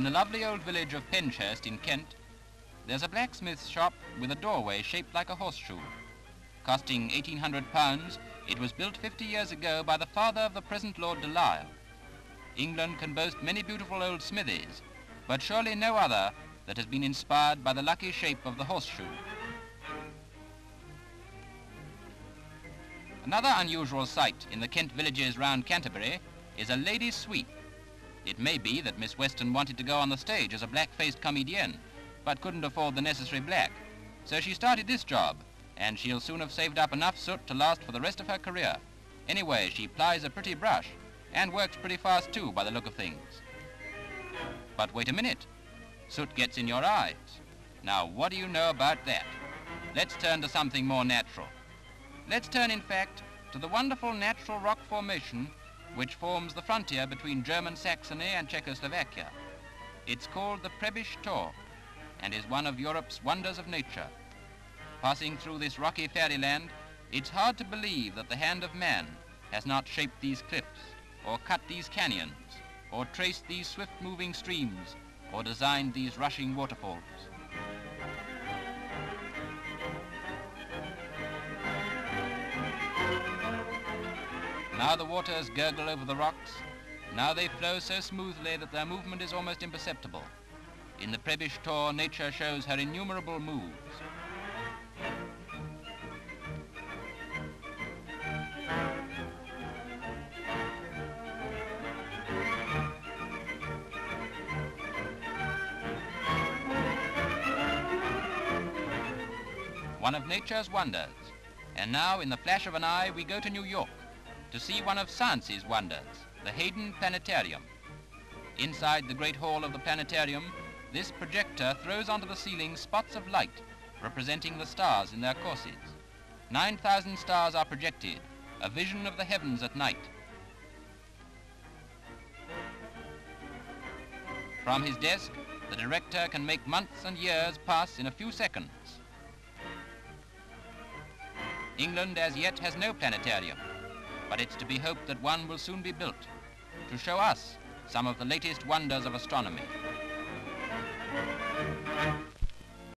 In the lovely old village of Penshurst in Kent, there's a blacksmith's shop with a doorway shaped like a horseshoe. Costing £1,800, it was built 50 years ago by the father of the present Lord de Lisle. England can boast many beautiful old smithies, but surely no other that has been inspired by the lucky shape of the horseshoe. Another unusual sight in the Kent villages round Canterbury is a lady's sweep. It may be that Miss Weston wanted to go on the stage as a black-faced comedienne, but couldn't afford the necessary black. So she started this job, and she'll soon have saved up enough soot to last for the rest of her career. Anyway, she plies a pretty brush, and works pretty fast too, by the look of things. But wait a minute. Soot gets in your eyes. Now, what do you know about that? Let's turn to something more natural. Let's turn, in fact, to the wonderful natural rock formation which forms the frontier between German Saxony and Czechoslovakia. It's called the Prebisch Tor and is one of Europe's wonders of nature. Passing through this rocky fairyland, it's hard to believe that the hand of man has not shaped these cliffs, or cut these canyons, or traced these swift-moving streams, or designed these rushing waterfalls. Now the waters gurgle over the rocks. Now they flow so smoothly that their movement is almost imperceptible. In the Prebisch Tor, nature shows her innumerable moves. One of nature's wonders. And now, in the flash of an eye, we go to New York to see one of science's wonders, the Hayden Planetarium. Inside the great hall of the planetarium, this projector throws onto the ceiling spots of light representing the stars in their courses. 9,000 stars are projected, a vision of the heavens at night. From his desk, the director can make months and years pass in a few seconds. England as yet has no planetarium but it's to be hoped that one will soon be built to show us some of the latest wonders of astronomy.